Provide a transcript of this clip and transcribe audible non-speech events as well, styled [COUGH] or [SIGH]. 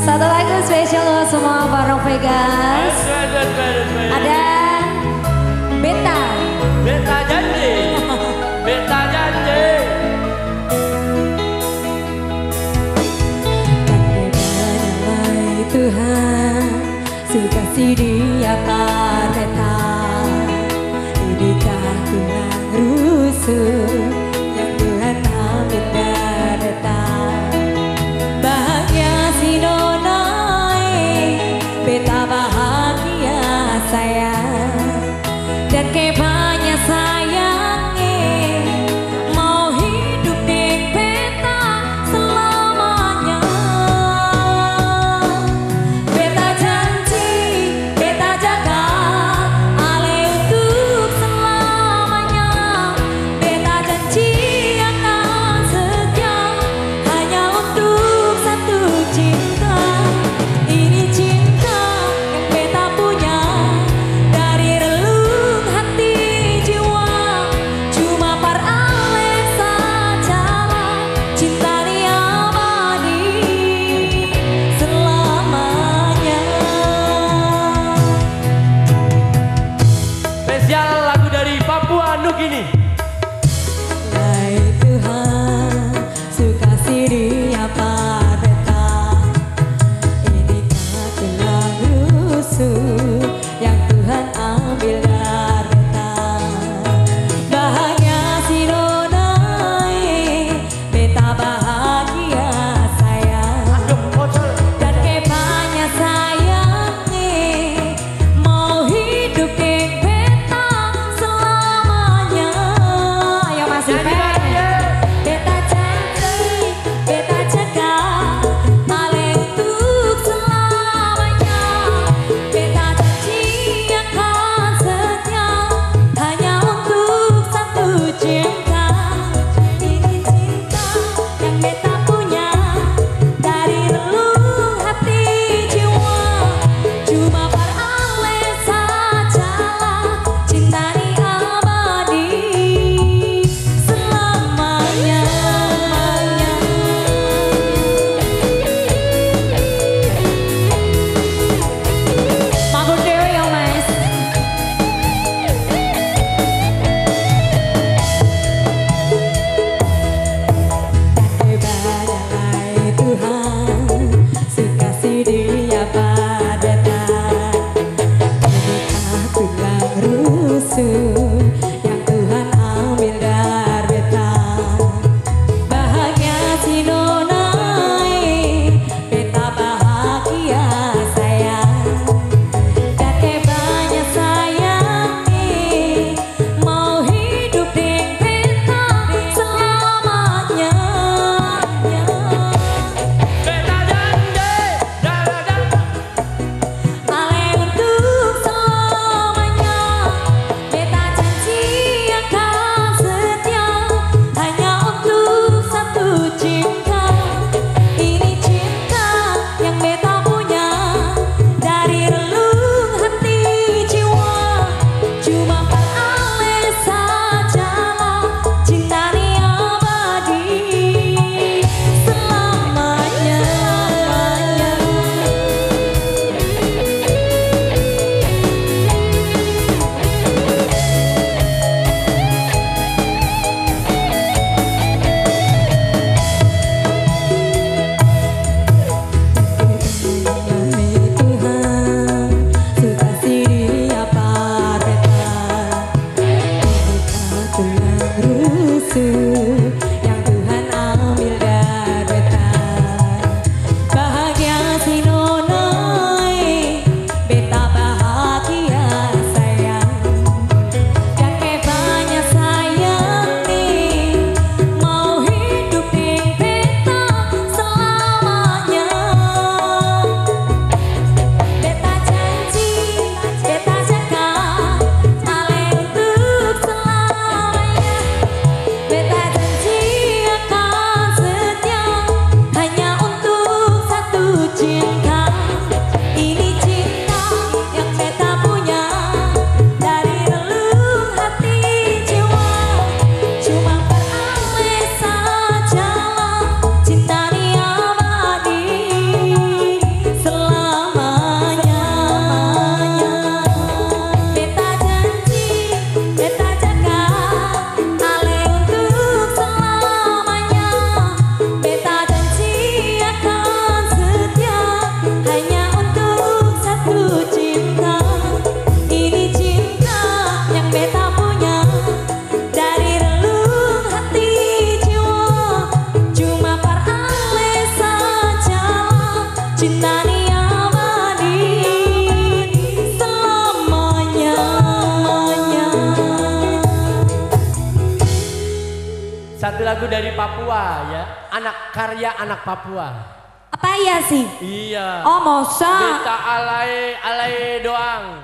Satu lagu spesial untuk semua bareng Vegas. Ada Beta. Beta janji. [LAUGHS] Beta janji. Tuhan suka si dia beta Inikah tulang rusuk Satu lagu dari Papua ya. Anak karya anak Papua. Apa iya sih? Iya. Oh, masa? Beta alay alay doang